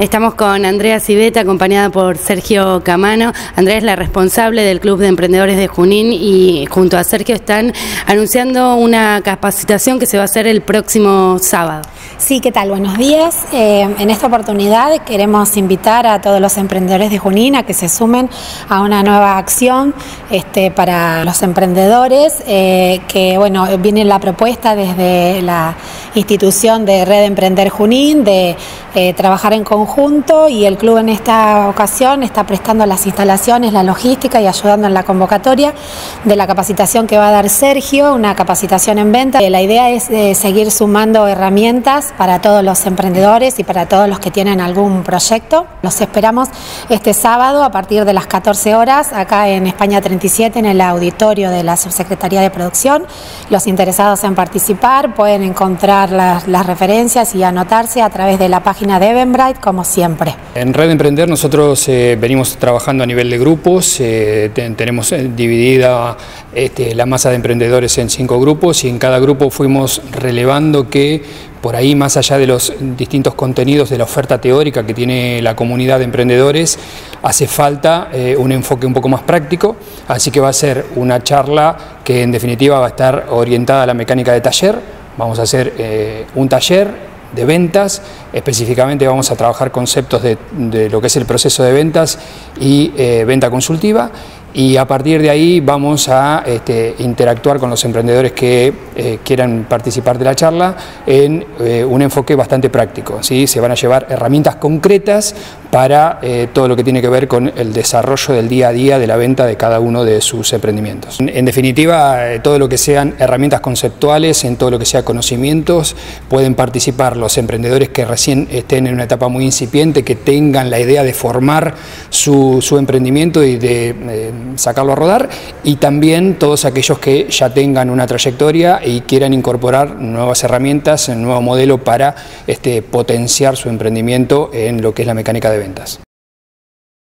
Estamos con Andrea Civeta, acompañada por Sergio Camano. Andrea es la responsable del Club de Emprendedores de Junín y junto a Sergio están anunciando una capacitación que se va a hacer el próximo sábado. Sí, ¿qué tal? Buenos días. Eh, en esta oportunidad queremos invitar a todos los emprendedores de Junín a que se sumen a una nueva acción este, para los emprendedores, eh, que bueno, viene la propuesta desde la institución de Red Emprender Junín de eh, trabajar en conjunto y el club en esta ocasión está prestando las instalaciones, la logística y ayudando en la convocatoria de la capacitación que va a dar Sergio, una capacitación en venta. La idea es eh, seguir sumando herramientas para todos los emprendedores y para todos los que tienen algún proyecto. Los esperamos este sábado a partir de las 14 horas acá en España 37 en el auditorio de la Subsecretaría de Producción. Los interesados en participar pueden encontrar las, las referencias y anotarse a través de la página de Eventbrite siempre. En Red Emprender nosotros eh, venimos trabajando a nivel de grupos, eh, tenemos eh, dividida este, la masa de emprendedores en cinco grupos y en cada grupo fuimos relevando que por ahí, más allá de los distintos contenidos de la oferta teórica que tiene la comunidad de emprendedores, hace falta un enfoque un poco más práctico, así que va a ser una charla que en definitiva va a estar orientada a la mecánica de taller, vamos a hacer un taller de ventas. Específicamente vamos a trabajar conceptos de, lo que es el proceso de ventas y eh, venta consultiva y a partir de ahí vamos a este, interactuar con los emprendedores que eh, quieran participar de la charla en eh, un enfoque bastante práctico. ¿sí? Se van a llevar herramientas concretas para eh, todo lo que tiene que ver con el desarrollo del día a día de la venta de cada uno de sus emprendimientos. En, definitiva, todo lo que sean herramientas conceptuales, en todo lo que sea conocimientos, pueden participar los emprendedores que recién estén en una etapa muy incipiente, que tengan la idea de formar su, emprendimiento y de sacarlo a rodar y también todos aquellos que ya tengan una trayectoria y quieran incorporar nuevas herramientas, un nuevo modelo para este, potenciar su emprendimiento en lo que es la mecánica de ventas.